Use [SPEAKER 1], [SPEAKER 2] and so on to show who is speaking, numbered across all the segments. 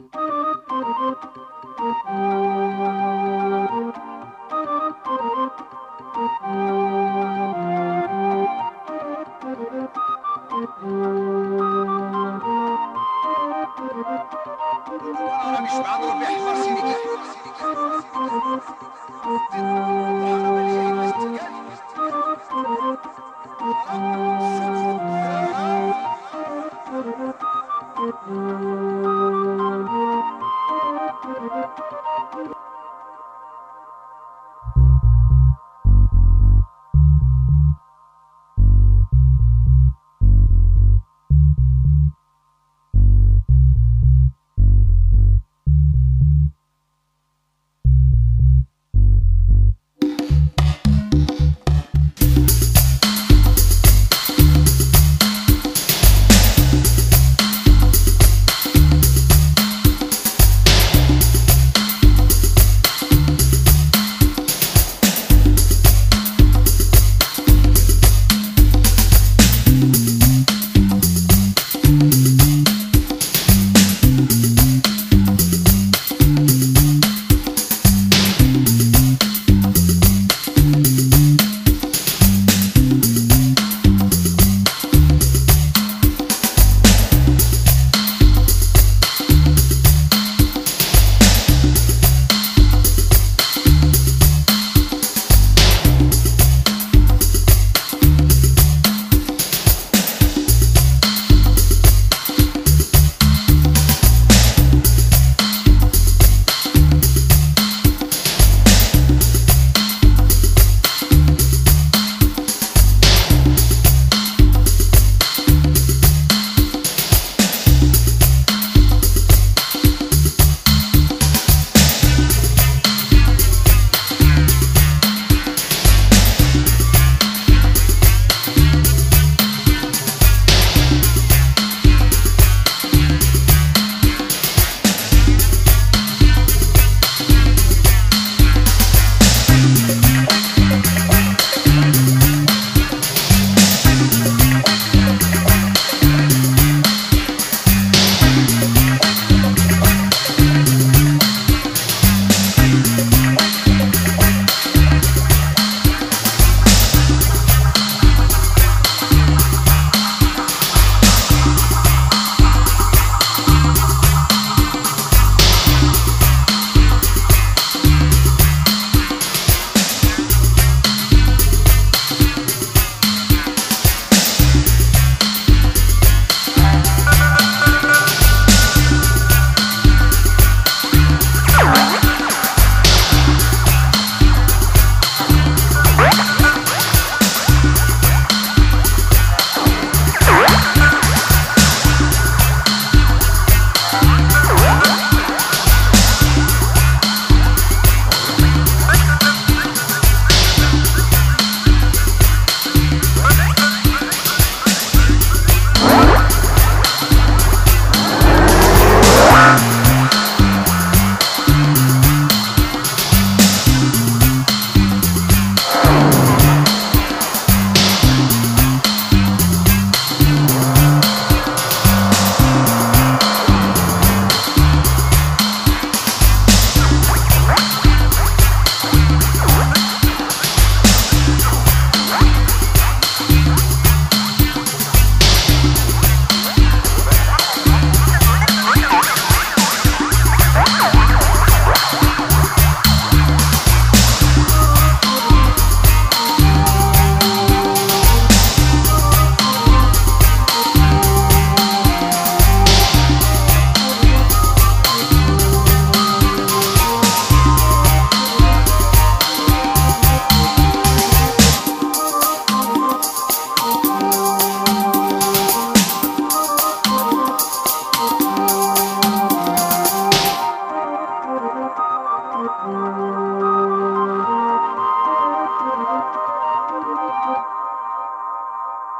[SPEAKER 1] Thank you.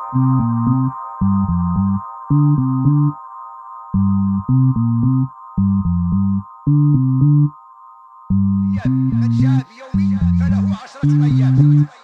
[SPEAKER 2] من جاء فله عشرة أيام